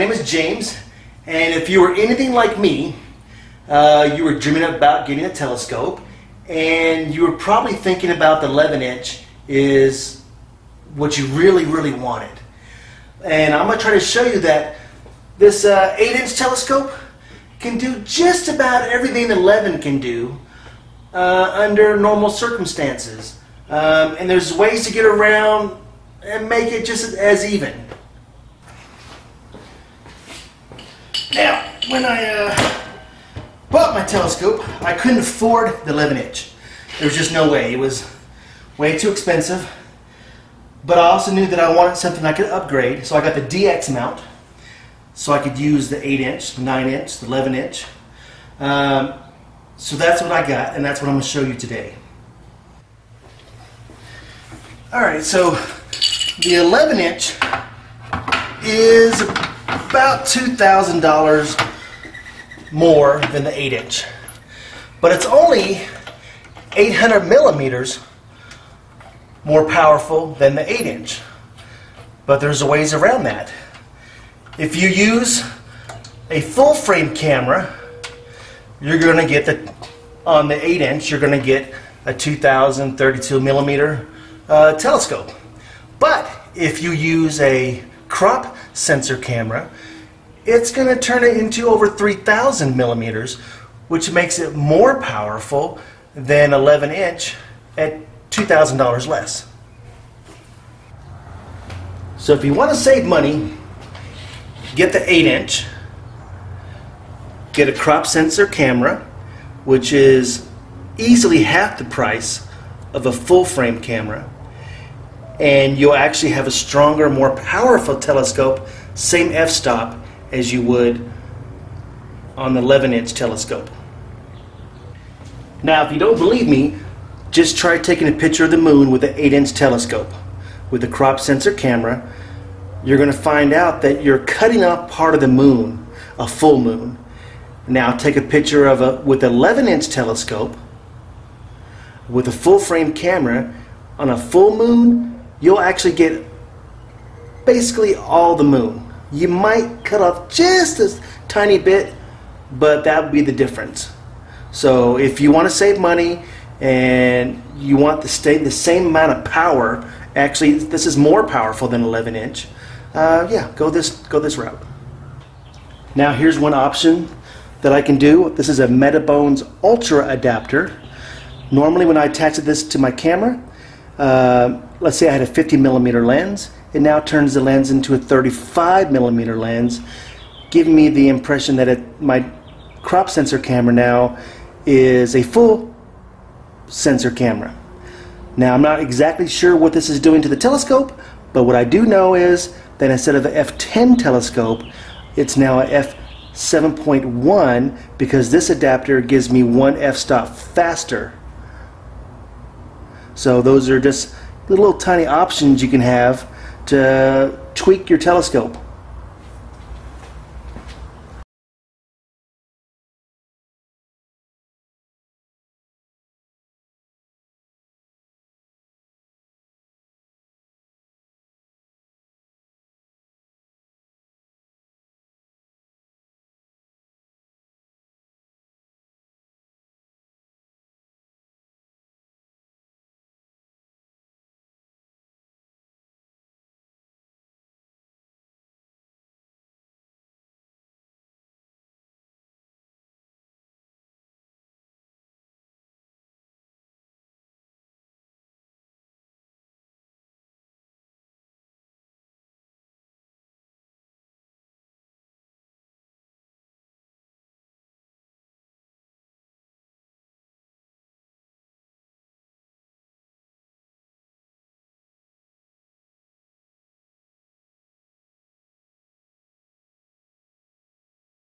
My name is James, and if you were anything like me, uh, you were dreaming about getting a telescope, and you were probably thinking about the 11 inch is what you really, really wanted. And I'm going to try to show you that this uh, 8 inch telescope can do just about everything the 11 can do uh, under normal circumstances. Um, and there's ways to get around and make it just as even. Now, when I uh, bought my telescope, I couldn't afford the 11 inch. There was just no way. It was way too expensive. But I also knew that I wanted something I could upgrade, so I got the DX mount, so I could use the 8 inch, the 9 inch, the 11 inch. Um, so that's what I got, and that's what I'm going to show you today. Alright, so the 11 inch is about $2,000 more than the 8 inch. But it's only 800 millimeters more powerful than the 8 inch. But there's a ways around that. If you use a full frame camera, you're going to get the, on the 8 inch, you're going to get a 2032 millimeter uh, telescope. But if you use a crop sensor camera, it's going to turn it into over 3,000 millimeters, which makes it more powerful than 11 inch at $2,000 less. So if you want to save money, get the 8 inch, get a crop sensor camera, which is easily half the price of a full frame camera, and you'll actually have a stronger, more powerful telescope, same f-stop as you would on the 11 inch telescope. Now, if you don't believe me, just try taking a picture of the moon with an 8 inch telescope. With a crop sensor camera, you're going to find out that you're cutting off part of the moon, a full moon. Now take a picture of a with 11 inch telescope with a full frame camera on a full moon, you'll actually get basically all the moon. You might cut off just a tiny bit, but that would be the difference. So if you want to save money and you want to stay the same amount of power, actually this is more powerful than 11 inch. Uh, yeah, go this go this route. Now here's one option that I can do. This is a Metabones Ultra adapter. Normally when I attach this to my camera, uh, let's say I had a 50 millimeter lens, it now turns the lens into a 35 millimeter lens, giving me the impression that it, my crop sensor camera now is a full sensor camera. Now I'm not exactly sure what this is doing to the telescope, but what I do know is that instead of the f10 telescope, it's now a f7.1 because this adapter gives me one f-stop faster. So those are just little tiny options you can have to tweak your telescope.